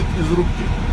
світ из руки.